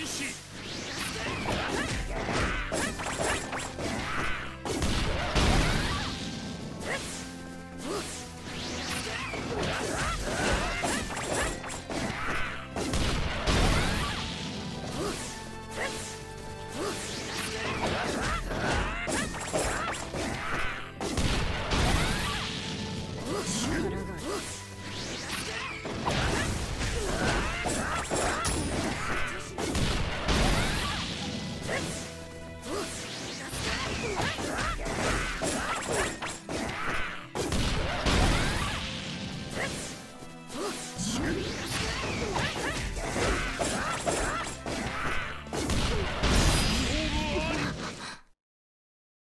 開始うっ!